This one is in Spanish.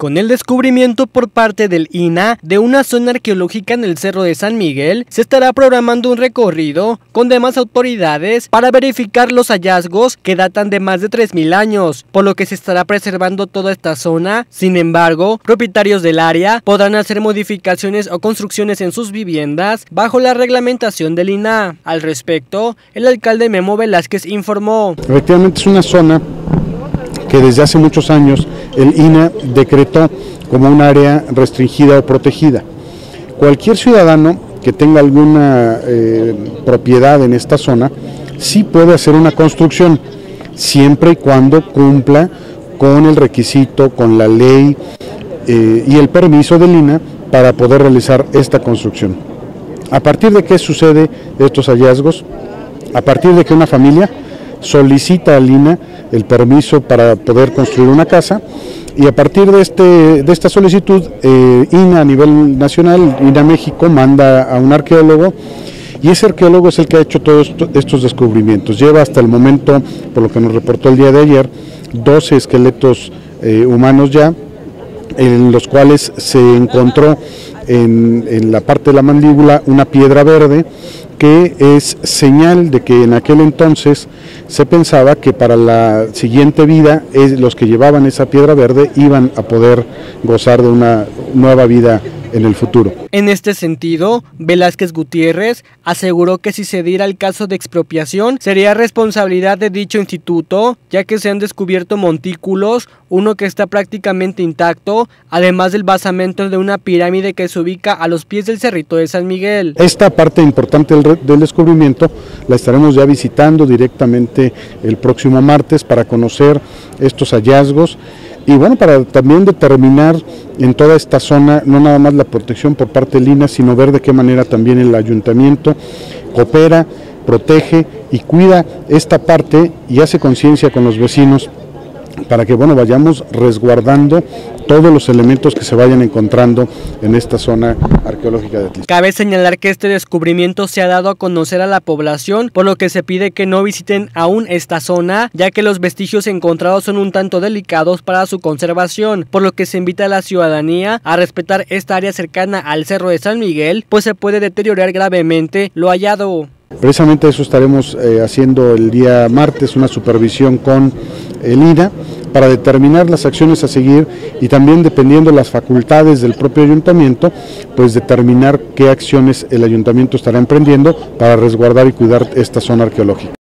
Con el descubrimiento por parte del INA de una zona arqueológica en el Cerro de San Miguel, se estará programando un recorrido con demás autoridades para verificar los hallazgos que datan de más de 3.000 años, por lo que se estará preservando toda esta zona. Sin embargo, propietarios del área podrán hacer modificaciones o construcciones en sus viviendas bajo la reglamentación del INA. Al respecto, el alcalde Memo Velázquez informó. Efectivamente es una zona que desde hace muchos años el INA decretó como un área restringida o protegida. Cualquier ciudadano que tenga alguna eh, propiedad en esta zona sí puede hacer una construcción, siempre y cuando cumpla con el requisito, con la ley eh, y el permiso del INA para poder realizar esta construcción. ¿A partir de qué sucede estos hallazgos? A partir de que una familia solicita al INA el permiso para poder construir una casa y a partir de, este, de esta solicitud, eh, INA a nivel nacional, INA México, manda a un arqueólogo y ese arqueólogo es el que ha hecho todos estos descubrimientos. Lleva hasta el momento, por lo que nos reportó el día de ayer, 12 esqueletos eh, humanos ya, en los cuales se encontró en, en la parte de la mandíbula una piedra verde que es señal de que en aquel entonces se pensaba que para la siguiente vida los que llevaban esa piedra verde iban a poder gozar de una nueva vida en el futuro. En este sentido, Velázquez Gutiérrez aseguró que si se diera el caso de expropiación sería responsabilidad de dicho instituto, ya que se han descubierto montículos, uno que está prácticamente intacto, además del basamento de una pirámide que se ubica a los pies del Cerrito de San Miguel. Esta parte importante del, del descubrimiento la estaremos ya visitando directamente el próximo martes para conocer estos hallazgos y bueno, para también determinar en toda esta zona, no nada más la protección por parte de Lina, sino ver de qué manera también el ayuntamiento coopera, protege y cuida esta parte y hace conciencia con los vecinos para que bueno vayamos resguardando todos los elementos que se vayan encontrando en esta zona arqueológica de Atlisco. Cabe señalar que este descubrimiento se ha dado a conocer a la población, por lo que se pide que no visiten aún esta zona, ya que los vestigios encontrados son un tanto delicados para su conservación, por lo que se invita a la ciudadanía a respetar esta área cercana al Cerro de San Miguel, pues se puede deteriorar gravemente lo hallado. Precisamente eso estaremos eh, haciendo el día martes, una supervisión con el INA para determinar las acciones a seguir y también dependiendo de las facultades del propio ayuntamiento, pues determinar qué acciones el ayuntamiento estará emprendiendo para resguardar y cuidar esta zona arqueológica.